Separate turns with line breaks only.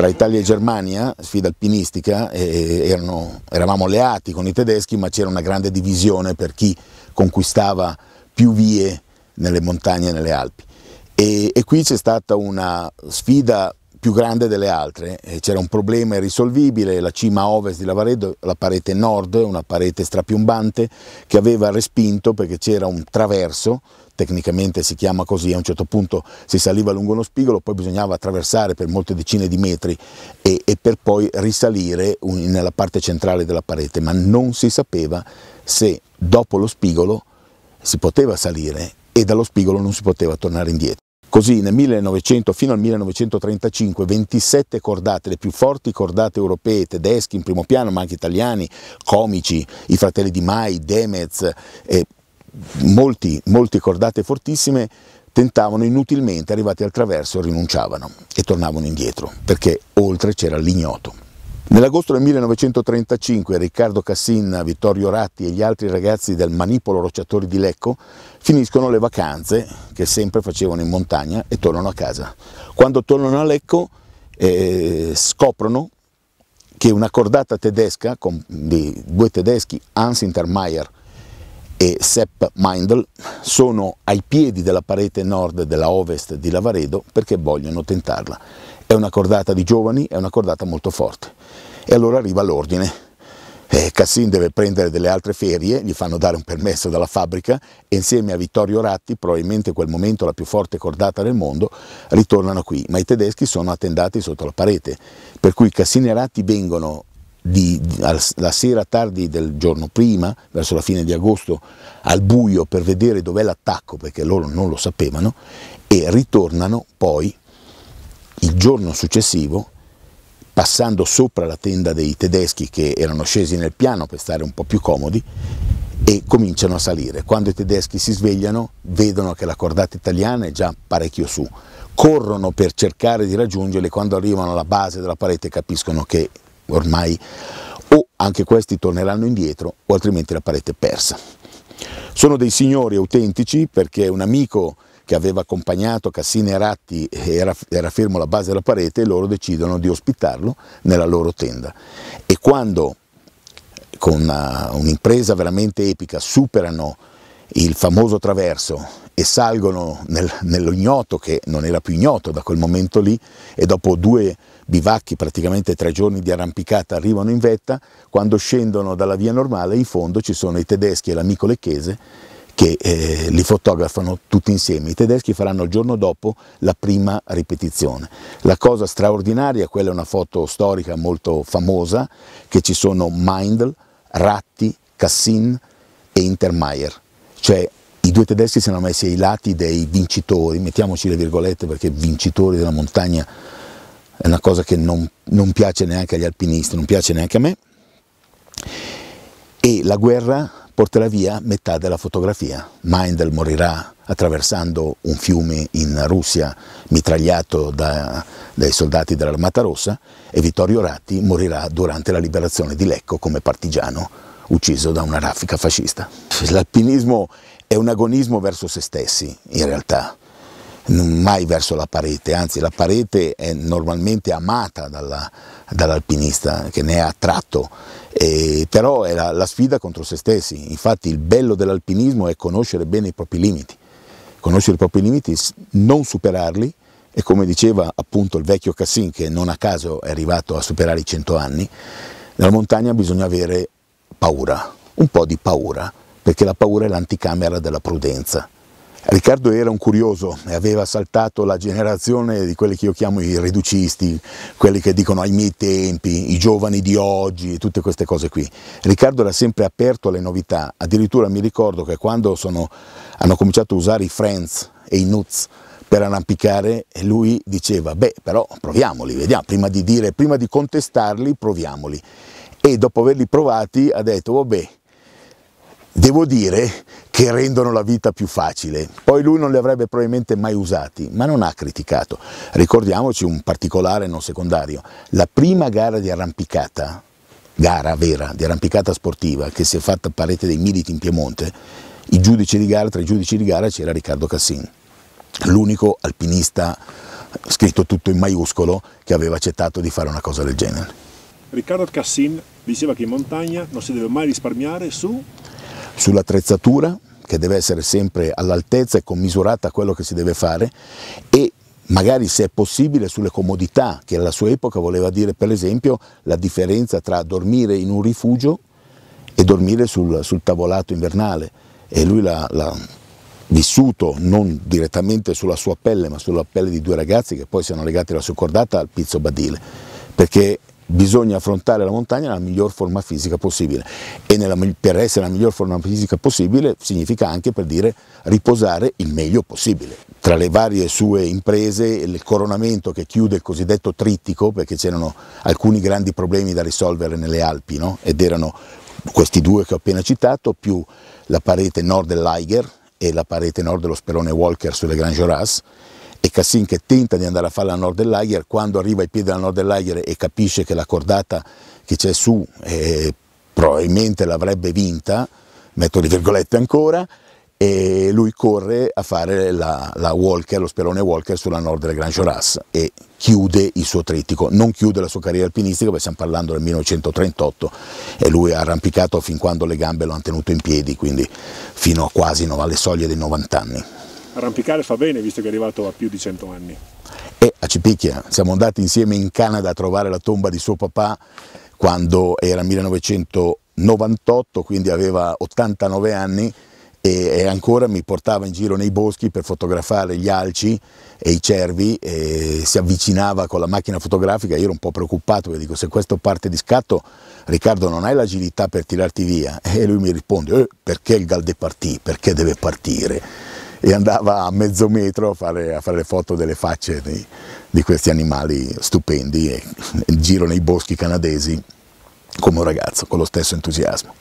tra Italia e Germania, sfida alpinistica, erano, eravamo alleati con i tedeschi ma c'era una grande divisione per chi conquistava più vie nelle montagne e nelle Alpi. E, e qui c'è stata una sfida più grande delle altre, c'era un problema irrisolvibile, la cima ovest di Lavaredo, la parete nord, una parete strapiombante che aveva respinto perché c'era un traverso, tecnicamente si chiama così, a un certo punto si saliva lungo uno spigolo, poi bisognava attraversare per molte decine di metri e, e per poi risalire un, nella parte centrale della parete, ma non si sapeva se dopo lo spigolo si poteva salire e dallo spigolo non si poteva tornare indietro. Così nel 1900 fino al 1935 27 cordate, le più forti cordate europee, tedeschi in primo piano ma anche italiani, comici, i fratelli di Mai, Demez, eh, molti, molti cordate fortissime tentavano inutilmente, arrivati al traverso rinunciavano e tornavano indietro perché oltre c'era l'ignoto. Nell'agosto del 1935 Riccardo Cassin, Vittorio Ratti e gli altri ragazzi del Manipolo Rocciatori di Lecco finiscono le vacanze che sempre facevano in montagna e tornano a casa. Quando tornano a Lecco eh, scoprono che una cordata tedesca con, di due tedeschi, Hans Intermeier e Sepp Meindl, sono ai piedi della parete nord della ovest di Lavaredo perché vogliono tentarla. È una cordata di giovani, è una cordata molto forte. E allora arriva l'ordine. Eh, Cassin deve prendere delle altre ferie, gli fanno dare un permesso dalla fabbrica e insieme a Vittorio Ratti, probabilmente in quel momento la più forte cordata del mondo, ritornano qui. Ma i tedeschi sono attendati sotto la parete, per cui Cassin e Ratti vengono di, la sera tardi del giorno prima, verso la fine di agosto, al buio per vedere dov'è l'attacco, perché loro non lo sapevano, e ritornano poi il giorno successivo, passando sopra la tenda dei tedeschi che erano scesi nel piano per stare un po' più comodi, e cominciano a salire. Quando i tedeschi si svegliano, vedono che la cordata italiana è già parecchio su, corrono per cercare di raggiungerli, quando arrivano alla base della parete capiscono che ormai o anche questi torneranno indietro o altrimenti la parete è persa. Sono dei signori autentici perché un amico che aveva accompagnato Cassini e Ratti era, era fermo alla base della parete e loro decidono di ospitarlo nella loro tenda. E quando con un'impresa veramente epica superano il famoso traverso e salgono nel, nello ignoto che non era più ignoto da quel momento lì e dopo due bivacchi, praticamente tre giorni di arrampicata, arrivano in vetta, quando scendono dalla via normale in fondo ci sono i tedeschi e l'amico Lecchese che eh, li fotografano tutti insieme. I tedeschi faranno il giorno dopo la prima ripetizione. La cosa straordinaria, quella è una foto storica molto famosa, che ci sono Meindl, Ratti, Cassin e Intermeier, cioè i due tedeschi si sono messi ai lati dei vincitori, mettiamoci le virgolette perché vincitori della montagna è una cosa che non, non piace neanche agli alpinisti, non piace neanche a me, e la guerra porterà via metà della fotografia. Meindl morirà attraversando un fiume in Russia mitragliato da, dai soldati dell'Armata Rossa e Vittorio Ratti morirà durante la liberazione di Lecco come partigiano ucciso da una raffica fascista. L'alpinismo è un agonismo verso se stessi in realtà, mai verso la parete, anzi la parete è normalmente amata dall'alpinista che ne è attratto, eh, però è la, la sfida contro se stessi, infatti il bello dell'alpinismo è conoscere bene i propri limiti, conoscere i propri limiti, non superarli e come diceva appunto il vecchio Cassin che non a caso è arrivato a superare i 100 anni, nella montagna bisogna avere paura, un po' di paura, perché la paura è l'anticamera della prudenza. Riccardo era un curioso e aveva saltato la generazione di quelli che io chiamo i riducisti, quelli che dicono ai miei tempi, i giovani di oggi, tutte queste cose qui. Riccardo era sempre aperto alle novità, addirittura mi ricordo che quando sono, hanno cominciato a usare i Friends e i Nuts per arrampicare, lui diceva, beh però proviamoli, vediamo, prima di, dire, prima di contestarli proviamoli. E dopo averli provati ha detto, vabbè, devo dire che rendono la vita più facile. Poi lui non li avrebbe probabilmente mai usati, ma non ha criticato. Ricordiamoci un particolare non secondario. La prima gara di arrampicata, gara vera, di arrampicata sportiva, che si è fatta a Parete dei Militi in Piemonte, i giudici di gara, tra i giudici di gara c'era Riccardo Cassin, l'unico alpinista scritto tutto in maiuscolo, che aveva accettato di fare una cosa del genere.
Riccardo Cassin diceva che in montagna non si deve mai risparmiare su...
Sull'attrezzatura, che deve essere sempre all'altezza e commisurata a quello che si deve fare, e magari se è possibile sulle comodità, che alla sua epoca voleva dire per esempio la differenza tra dormire in un rifugio e dormire sul, sul tavolato invernale. E lui l'ha vissuto non direttamente sulla sua pelle, ma sulla pelle di due ragazzi che poi si hanno legati alla sua cordata al pizzo badile, perché bisogna affrontare la montagna nella miglior forma fisica possibile e nella, per essere la miglior forma fisica possibile significa anche per dire riposare il meglio possibile. Tra le varie sue imprese il coronamento che chiude il cosiddetto trittico perché c'erano alcuni grandi problemi da risolvere nelle Alpi no? ed erano questi due che ho appena citato più la parete nord dell'Aiger e la parete nord dello sperone Walker sulle Grand Joras e Cassin che tenta di andare a fare la nord dell'Aiger, quando arriva ai piedi della nord dell'Aiger e capisce che la cordata che c'è su eh, probabilmente l'avrebbe vinta, metto le virgolette ancora, e lui corre a fare la, la Walker, lo sperone Walker sulla nord delle Grand Joras e chiude il suo trittico, non chiude la sua carriera alpinistica perché stiamo parlando del 1938 e lui ha arrampicato fin quando le gambe lo hanno tenuto in piedi, quindi fino a quasi no, alle soglie dei 90 anni.
Arrampicare fa bene visto che è arrivato a più di 100 anni.
E a Cipicchia, siamo andati insieme in Canada a trovare la tomba di suo papà quando era 1998, quindi aveva 89 anni e, ancora mi portava in giro nei boschi per fotografare gli alci e i cervi e si avvicinava con la macchina fotografica. Io ero un po' preoccupato perché dico se questo parte di scatto Riccardo non hai l'agilità per tirarti via? E lui mi risponde eh, perché il Gal de partì, perché deve partire e andava a mezzo metro a fare, a fare le foto delle facce di, di questi animali stupendi e, e giro nei boschi canadesi come un ragazzo con lo stesso entusiasmo